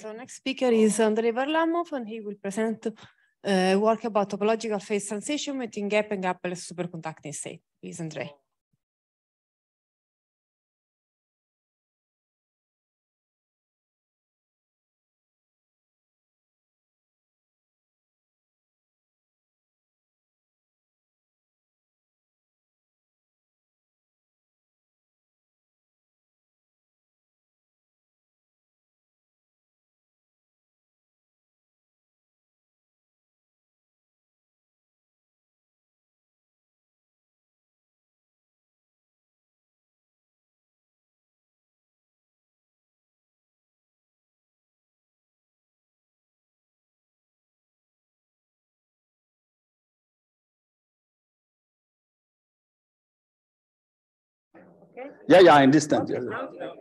So next speaker is Andrei Varlamov, and he will present uh, work about topological phase transition between gap and gapless superconducting state. Please, Andrei. Okay. Yeah, yeah, I understand. Okay.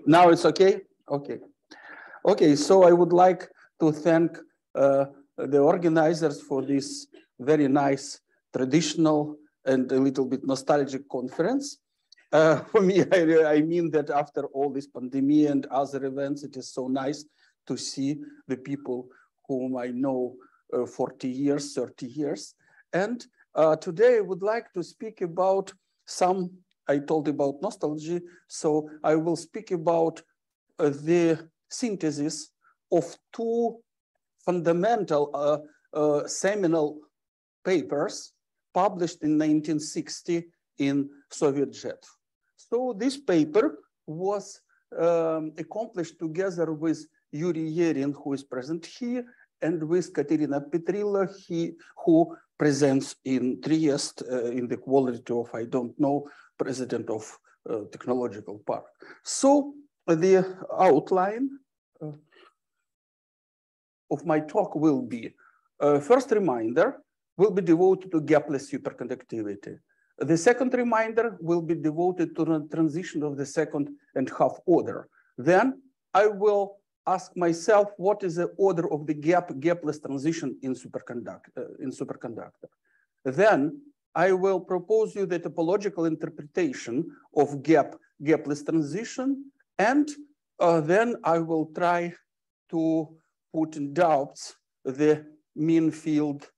Now it's okay? Okay. Okay, so I would like to thank uh, the organizers for this very nice, traditional, and a little bit nostalgic conference. Uh, for me, I, I, mean that after all this pandemic and other events, it is so nice to see the people whom I know uh, 40 years, 30 years. And uh, today I would like to speak about some I told about nostalgia, so I will speak about uh, the synthesis of two fundamental uh, uh, seminal papers published in 1960 in Soviet Jet. So this paper was um, accomplished together with Yuri Yerin, who is present here, and with Caterina Petrillo, he, who presents in Trieste uh, in the quality of, I don't know, president of uh, technological park. So the outline uh, of my talk will be, uh, first reminder will be devoted to gapless superconductivity. The second reminder will be devoted to the transition of the second and half order. Then I will ask myself what is the order of the gap gapless transition in, superconduct, uh, in superconductor. Then I will propose you the topological interpretation of gap gapless transition, and uh, then I will try to put in doubts the mean field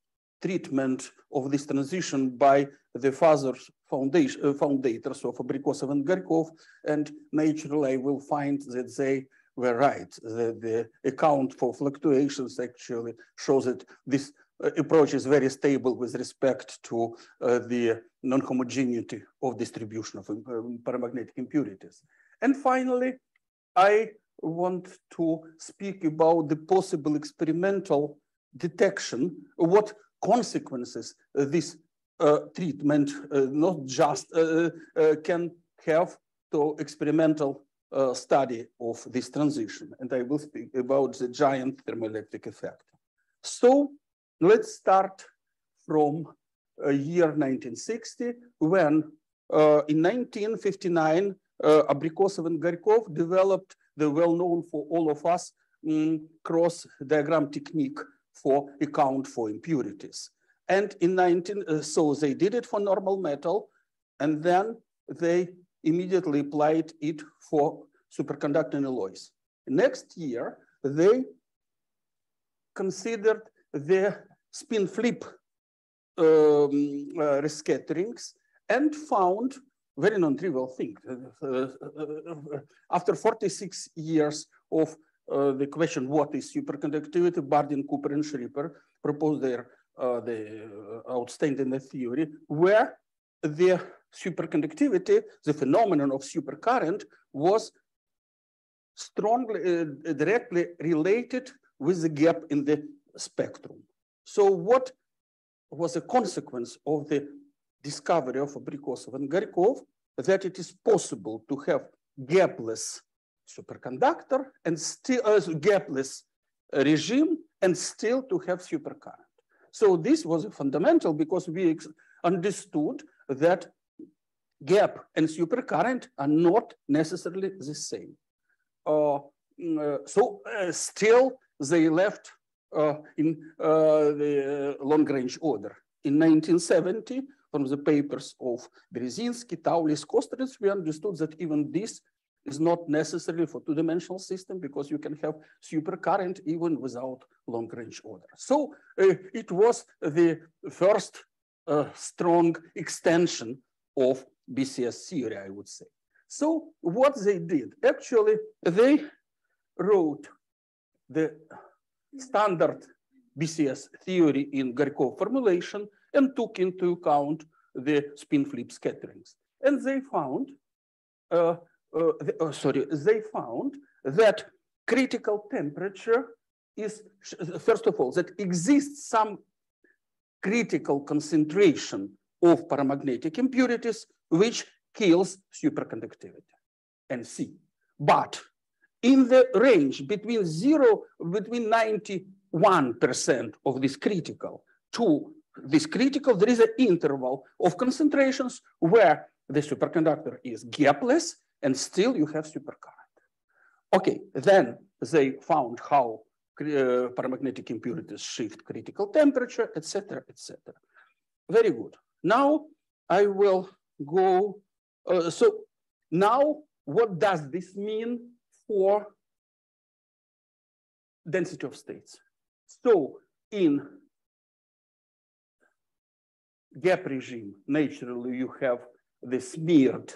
treatment of this transition by the fathers foundation, uh, foundators of Abrikosov and Gor'kov, and naturally I will find that they were right. The, the account for fluctuations actually shows that this approach is very stable with respect to uh, the non-homogeneity of distribution of um, paramagnetic impurities. And finally, I want to speak about the possible experimental detection, what consequences uh, this uh, treatment uh, not just uh, can have to experimental study of this transition. And I will speak about the giant thermoelectric effect. So Let's start from uh, year 1960 when uh, in 1959, uh, Abrikosov and Gor'kov developed the well-known for all of us um, cross diagram technique for account for impurities. And in 19, uh, so they did it for normal metal, and then they immediately applied it for superconducting alloys. Next year, they considered the spin flip um, uh, rescatterings and found very non-trivial thing. Uh, uh, uh, after 46 years of the question, what is superconductivity, Bardeen, Cooper, and Schrieffer proposed their the outstanding theory where the superconductivity, the phenomenon of supercurrent was strongly, uh, directly related with the gap in the spectrum. So what was a consequence of the discovery of Abrikosov and Gor'kov that it is possible to have gapless superconductor and still uh, gapless regime and still to have supercurrent. So this was fundamental because we understood that gap and supercurrent are not necessarily the same. Uh, mm, uh, so uh, still they left in uh, the long-range order. In 1970, from the papers of Berezinski, Thouless, Kosterlitz, we understood that even this is not necessary for two-dimensional system because you can have supercurrent even without long-range order. So uh, it was the first uh, strong extension of BCS theory, I would say. So what they did, actually, they wrote the standard BCS theory in Gor'kov formulation and took into account the spin flip scatterings. And they found, uh, uh, the, oh, sorry, they found that critical temperature is, first of all, that exists some critical concentration of paramagnetic impurities, which kills superconductivity, and NC. But in the range between zero, between 91% of this critical to this critical, there is an interval of concentrations where the superconductor is gapless and still you have supercurrent. Okay, then they found how uh, paramagnetic impurities shift critical temperature, etc., etc. Very good. Now I will go, uh, so now what does this mean for density of states? So in gap regime, naturally you have the smeared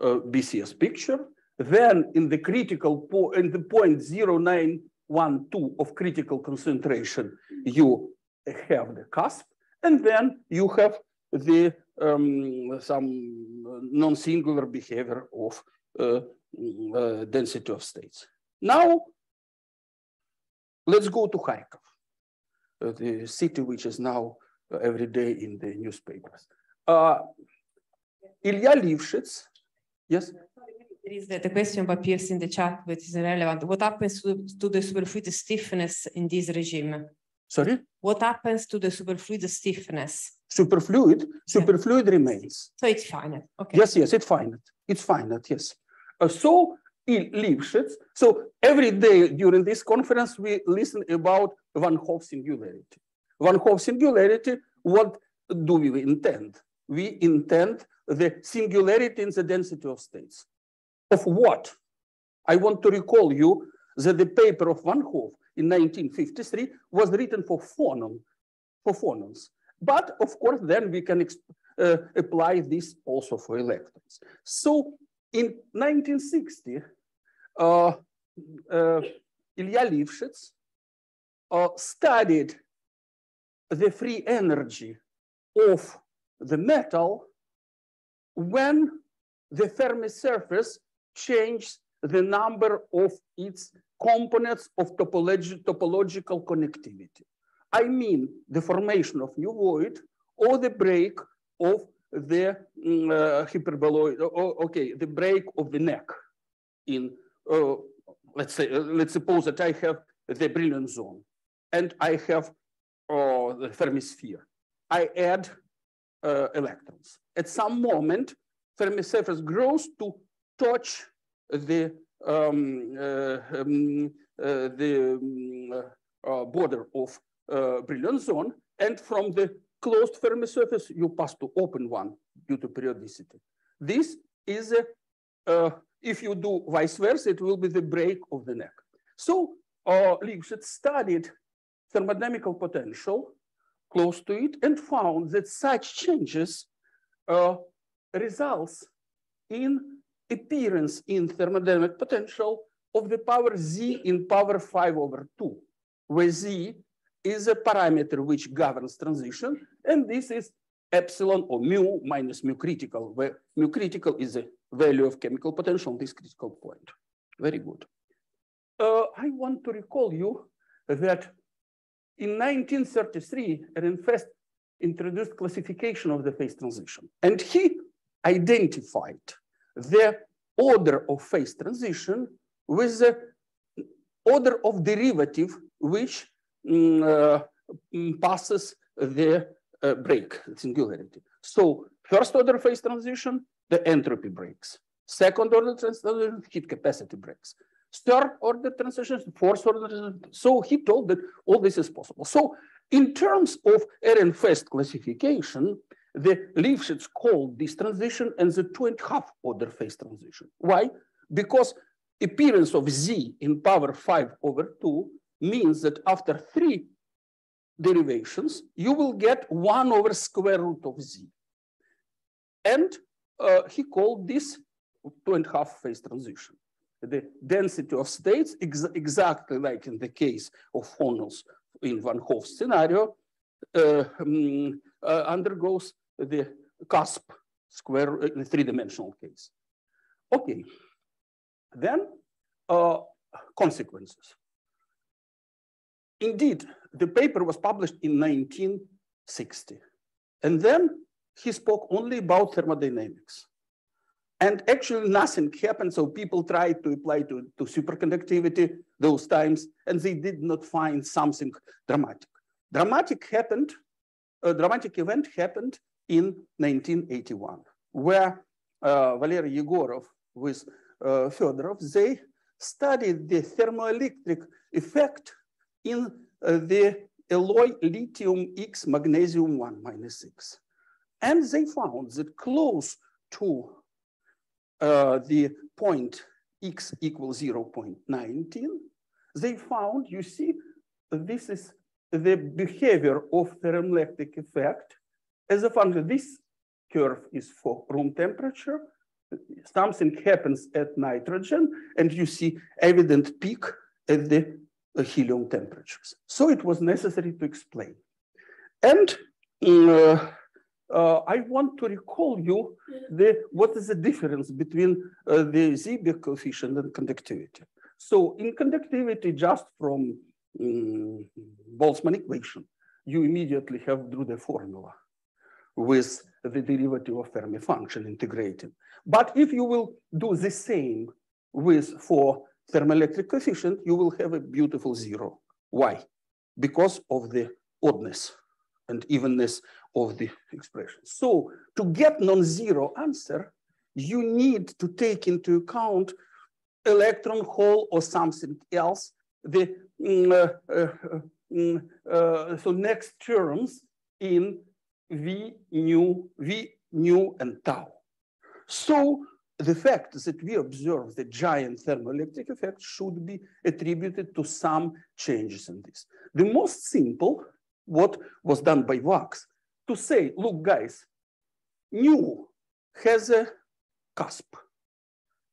uh, BCS picture. Then in the critical po in the point 0912 of critical concentration, you have the cusp, and then you have the um, some non-singular behavior of uh, uh, density of states. Now, let's go to Kharkov, uh, the city which is now every day in the newspapers. Uh, Ilya Lifshitz, yes? There is the, the question by Pierce in the chat, but is irrelevant. What happens to, to the superfluid stiffness in this regime? Sorry? What happens to the superfluid stiffness? Superfluid, superfluid yeah. remains. So it's finite, okay. Yes, yes, it's finite. It's finite, yes. So Lifshitz, so every day during this conference, we listen about Van Hove singularity. Van Hove singularity, what do we intend? We intend the singularity in the density of states. Of what? I want to recall you that the paper of Van Hove in 1953 was written for phonon, for phonons. But of course, then we can uh, apply this also for electrons. So in 1960, uh, uh, Ilya Lifshitz uh, studied the free energy of the metal when the Fermi surface changes the number of its components of topologi topological connectivity. I mean the formation of new void or the break of the mm, uh, hyperboloid, okay, the break of the neck in, uh, let's say, uh, let's suppose that I have the Brillouin zone and I have or the Fermi sphere. I add uh, electrons. At some moment, Fermi surface grows to touch the um, uh, um, uh, the uh, border of uh, Brillouin zone, and from the closed Fermi surface, you pass to open one due to periodicity. This is a, uh, if you do vice versa, it will be the break of the neck. So uh, Lifshitz studied thermodynamical potential close to it and found that such changes uh, results in appearance in thermodynamic potential of the power z in power 5 over 2, where z is a parameter which governs transition, and this is epsilon or mu minus mu critical, where mu critical is the value of chemical potential on this critical point. Very good. Uh, I want to recall you that in 1933, Ehrenfest introduced classification of the phase transition. And he identified the order of phase transition with the order of derivative which Mm, uh, mm, passes the uh, break singularity. So first order phase transition, the entropy breaks. Second order transition, heat capacity breaks third order transitions, fourth order. So he told that all this is possible. So in terms of Ehrenfest classification, the Lifshitz called this transition and the two and a half order phase transition. Why? because appearance of z in power 5 over 2 means that after three derivations, you will get 1 over square root of z. And uh, he called this two and a half phase transition. The density of states, ex exactly like in the case of Honnold's in Van Hove scenario, uh, um, uh, undergoes the cusp square in three-dimensional case. Okay, then uh, consequences. Indeed, the paper was published in 1960. And then he spoke only about thermodynamics. And actually nothing happened. So people tried to apply to, to superconductivity those times, and they did not find something dramatic. Dramatic happened, a dramatic event happened in 1981, where uh, Valery Yegorov with uh, they studied the thermoelectric effect in uh, the alloy lithium X magnesium 1 minus 6. And they found that close to uh, the point X equals 0.19, they found, you see, this is the behavior of thermoelectric effect as a function. This curve is for room temperature. Something happens at nitrogen, and you see evident peak at the helium temperatures. So it was necessary to explain. And uh, uh, I want to recall you the, what is the difference between uh, the Seebeck coefficient and conductivity. So in conductivity, just from um, Boltzmann equation, you immediately have Drude formula with the derivative of Fermi function integrating. But if you will do the same with for thermoelectric coefficient, you will have a beautiful zero. Why? Because of the oddness and evenness of the expression. So to get non-zero answer, you need to take into account electron hole or something else. The mm, uh, uh, mm, uh, so next terms in V nu, V nu and tau. So the fact that we observe the giant thermoelectric effect should be attributed to some changes in this. The most simple, what was done by Vaks, to say, look, guys, nu has a cusp.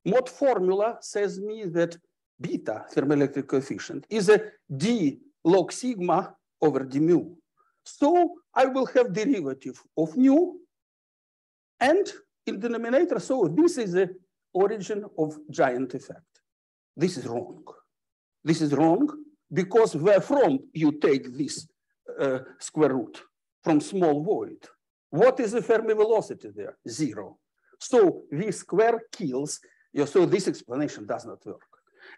Mott formula says me that beta thermoelectric coefficient is a d log sigma over d mu. So I will have derivative of nu and in denominator. So this is the origin of giant effect. This is wrong. This is wrong because where from you take this uh, square root from small void. What is the Fermi velocity there? Zero. So V square kills, so this explanation does not work.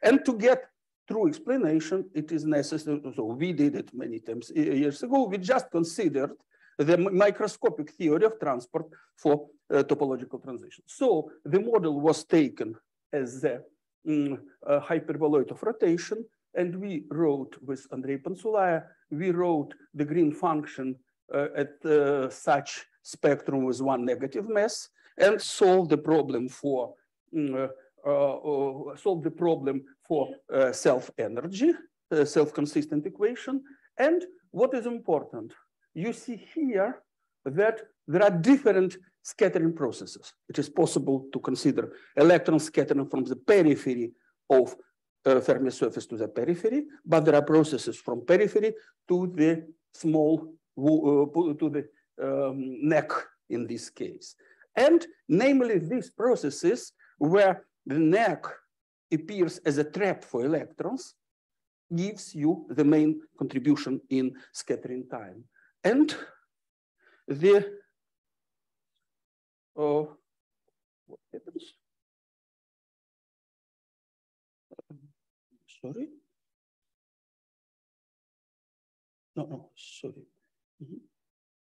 And to get true explanation, it is necessary, so we did it many times years ago, we just considered the microscopic theory of transport for uh, topological transition. So the model was taken as the um, hyperboloid of rotation, and we wrote with Andrei Pantsulaya, we wrote the green function uh, at uh, such spectrum with one negative mass and solve the problem for um, uh, solve the problem for self energy, self consistent equation. And what is important? You see here that there are different scattering processes. It is possible to consider electron scattering from the periphery of uh, Fermi surface to the periphery, but there are processes from periphery to the small, uh, to the um, neck in this case. And namely these processes where the neck appears as a trap for electrons gives you the main contribution in scattering time. And the, oh what happens? Sorry. No, no, sorry. Mm -hmm.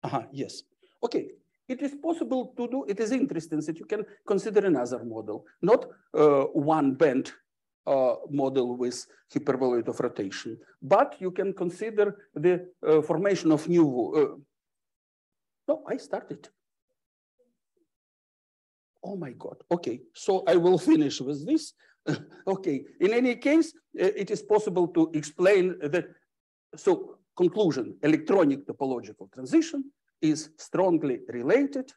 uh -huh, yes. Okay, it is possible to do, it is interesting that you can consider another model, not uh, one band uh, model with hyperboloid of rotation, but you can consider the uh, formation of new, uh, no, I started. Oh my God. Okay, so I will finish with this. okay, in any case, uh, it is possible to explain that. So conclusion, electronic topological transition is strongly related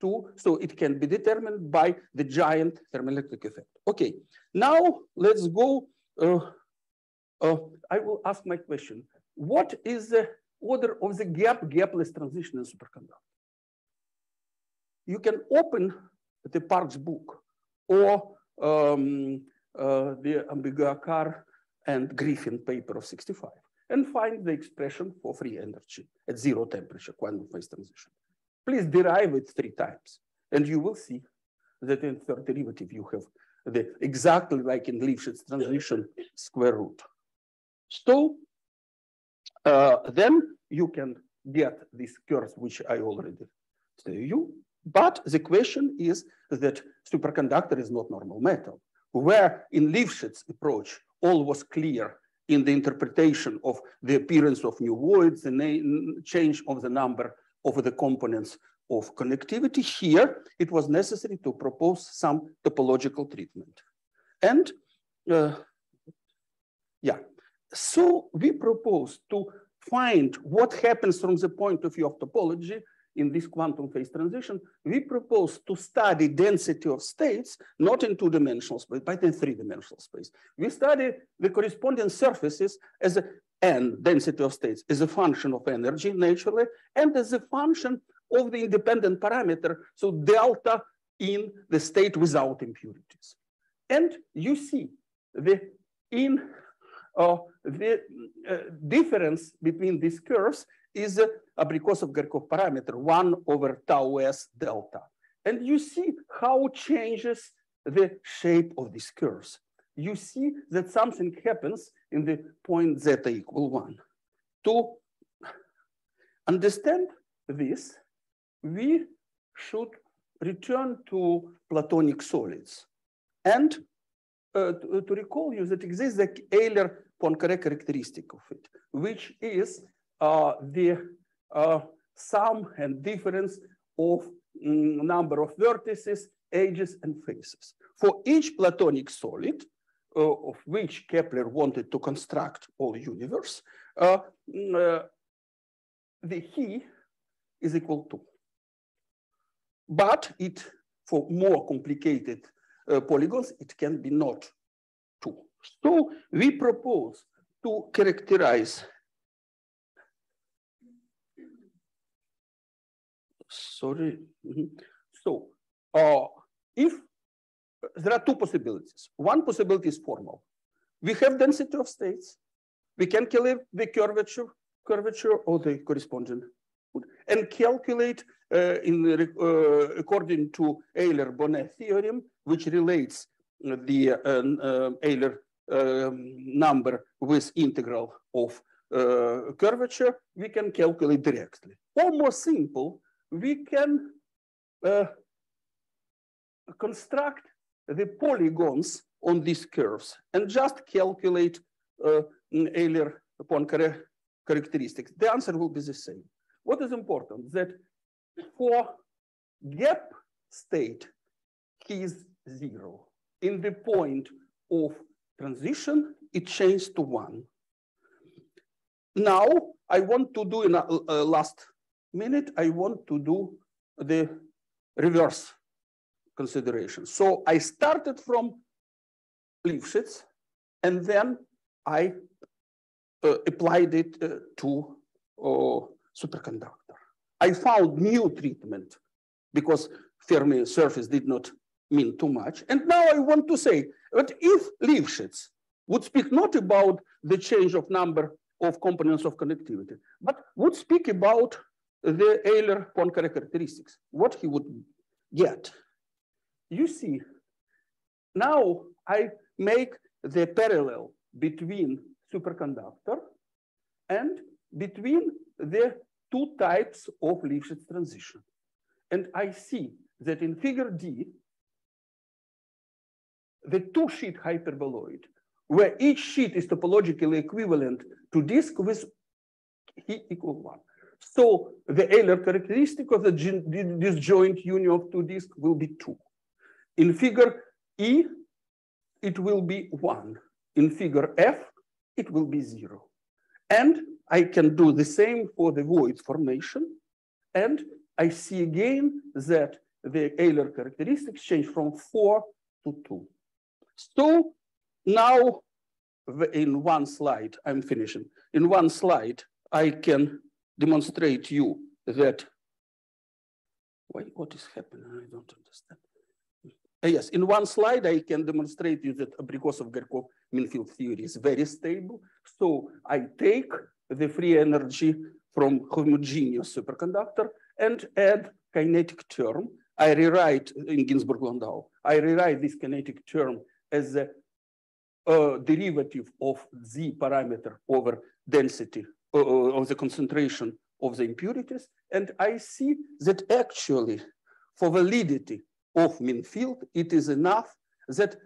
so it can be determined by the giant thermoelectric effect. Okay, now let's go, uh, uh, I will ask my question. What is the order of the gap gapless transition in superconductor? You can open the Parks book or um, uh, the Ambegaokar and Griffin paper of 65 and find the expression for free energy at zero temperature quantum phase transition. Please derive it three times and you will see that in third derivative you have the exactly like in Lifshitz transition square root. So uh, then you can get these curves which I already say you but the question is that superconductor is not normal metal, where in Lifshitz approach, all was clear in the interpretation of the appearance of new voids, the change of the number of the components of connectivity. Here, it was necessary to propose some topological treatment. And uh, yeah, so we propose to find what happens from the point of view of topology in this quantum phase transition, we propose to study density of states, not in two-dimensional space, but in three-dimensional space. We study the corresponding surfaces as a n density of states is a function of energy naturally, and as a function of the independent parameter, so delta in the state without impurities. And you see the in uh, the uh, difference between these curves is a Abrikosov-Gor'kov parameter, one over tau s delta. And you see how changes the shape of these curves. You see that something happens in the point zeta equal one. To understand this, we should return to Platonic solids. And uh, to, to, recall you that exists the Euler-Poincare characteristic of it, which is uh, the uh, sum and difference of mm, number of vertices, edges, and faces. For each Platonic solid, uh, of which Kepler wanted to construct all universe, uh, mm, uh, the he is equal to. But it, for more complicated uh, polygons, it can be not two. So we propose to characterize sorry. Mm -hmm. So uh, if there are two possibilities, one possibility is formal. We have density of states. We can calculate the curvature, curvature of the corresponding and calculate uh, in the, uh, according to Euler-Bonnet theorem, which relates the uh, uh Euler um, number with integral of uh, curvature, we can calculate directly. Or more simple, we can uh, construct the polygons on these curves and just calculate uh, Euler Poincare characteristics. The answer will be the same. What is important that for gap state, key is zero. In the point of transition, it changes to one. Now, I want to do in a, a last minute, I want to do the reverse consideration. So I started from Lifshitz, and then I uh, applied it uh, to uh, superconductor. I found new treatment because Fermi surface did not mean too much. And now I want to say that if Lifshitz would speak not about the change of number of components of connectivity, but would speak about the Euler Poincare characteristics, what he would get. You see, now I make the parallel between superconductor and between the two types of Lifshitz transition. And I see that in figure D, the two sheet hyperboloid, where each sheet is topologically equivalent to disk with E equal one. So the Euler characteristic of the disjoint union of two disks will be two. In figure E, it will be one. In figure F, it will be zero. And I can do the same for the void formation. And I see again that the Euler characteristics change from four to two. So now in one slide, I'm finishing. In one slide, I can demonstrate you that, wait, what is happening? I don't understand. Uh, yes, in one slide, I can demonstrate you that Abrikosov-Gor'kov mean field theory is very stable. So I take the free energy from homogeneous superconductor and add kinetic term. I rewrite in Ginzburg-Landau, I rewrite this kinetic term as a, a derivative of z parameter over density uh, uh, of the concentration of the impurities. And I see that actually for validity of mean field, it is enough that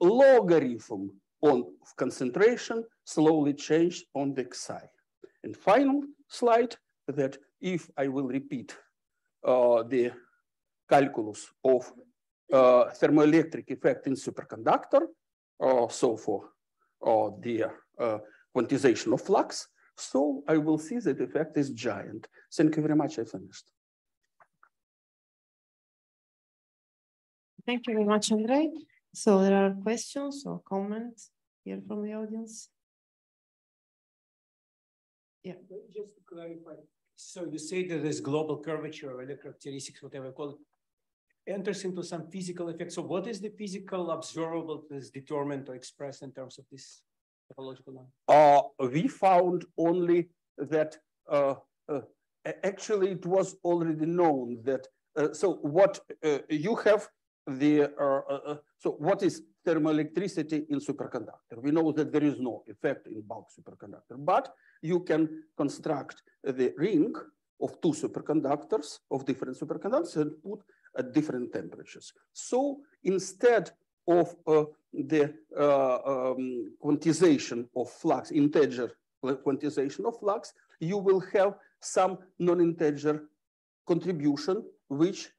logarithm on concentration slowly change on the xi. And final slide that if I will repeat uh, the calculus of uh, thermoelectric effect in superconductor, uh, so for uh, the uh, quantization of flux, so I will see that effect is giant. Thank you very much, I finished. Thank you very much, Andre. So there are questions or comments here from the audience? Yeah. Just to clarify, so you say that this global curvature or the characteristics, whatever you call it, enters into some physical effect. So what is the physical observable that is determined or expressed in terms of this topological line? Uh, we found only that uh, uh, actually it was already known that, uh, so what uh, you have the, uh, so what is thermoelectricity in superconductor. We know that there is no effect in bulk superconductor, but you can construct the ring of two superconductors of different superconductors and put at different temperatures. So instead of uh, the uh, um, quantization of flux, integer quantization of flux, you will have some non-integer contribution, which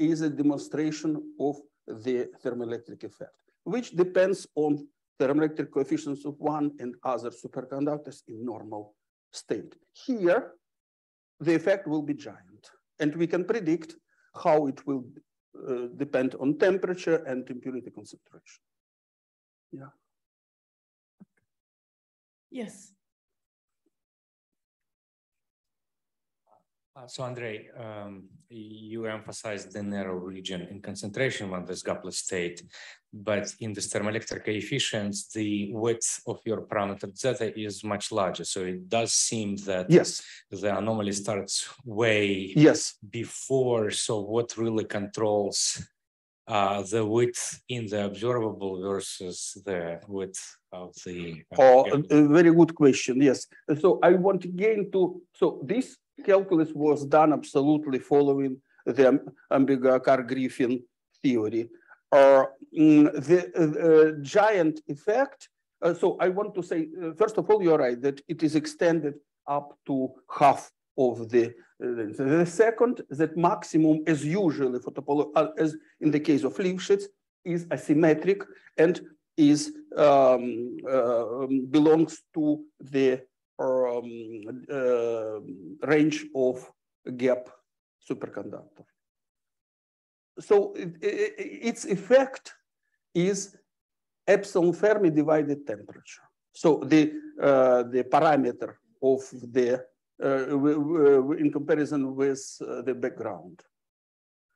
is a demonstration of the thermoelectric effect which depends on thermoelectric coefficients of one and other superconductors in normal state. Here, the effect will be giant, and we can predict how it will uh, depend on temperature and impurity concentration. Yeah. Yes. Uh, so Andrei, um, you emphasized the narrow region in concentration on this gapless state, but in the thermoelectric coefficients, the width of your parameter zeta is much larger. So it does seem that yes, the anomaly starts way yes before. So what really controls uh, the width in the observable versus the width of the? Uh, oh, a, a very good question. Yes. So I want again to so this calculus was done absolutely following the Ambegaokar-Griffin theory. Uh, the uh, giant effect, uh, so I want to say, uh, first of all, you're right, that it is extended up to half of the, the second, that maximum, as usually for topology, uh, as in the case of Lifshitz, is asymmetric and is um, uh, belongs to the um, uh, range of gap superconductor. So it, it, its effect is epsilon Fermi divided temperature. So the uh, the parameter of the uh, in comparison with uh, the background.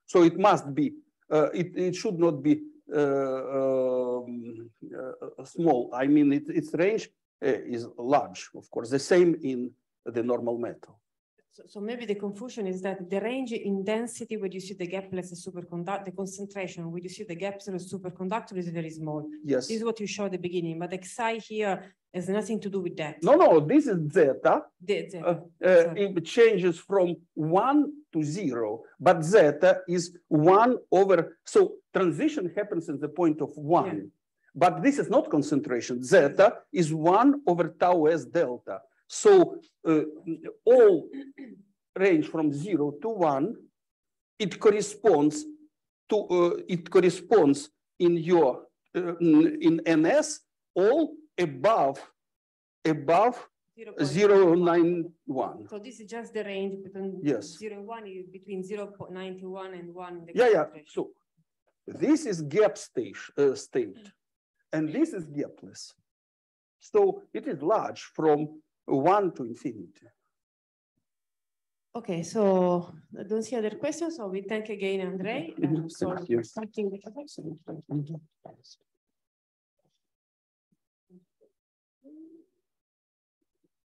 So it must be. Uh, it it should not be uh, um, small. I mean, it, its range is large, of course, the same in the normal metal. So, so, maybe the confusion is that the range in density where you see the gapless superconductor, the concentration where you see the gapless superconductor is very small. Yes. This is what you showed at the beginning, but the Xi here has nothing to do with that. No, no, this is zeta. The, zeta. Uh, uh, it changes from one to zero, but zeta is one over, so transition happens at the point of one. Yeah. But this is not concentration. Zeta is one over tau s delta. So uh, all range from zero to one, it corresponds to uh, it corresponds in your, uh, in NS, all above, above 091. So this is just the range between Yes. zero and one, is between zero point ninety-one and one. the Yeah, yeah, so this is gap stage, uh, state, and this is gapless. So it is large from one to infinity. Okay, so I don't see other questions, so we thank again Andrei. Mm-hmm. For thank you. starting the-